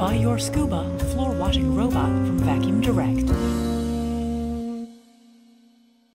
Buy your Scuba floor washing robot from Vacuum Direct.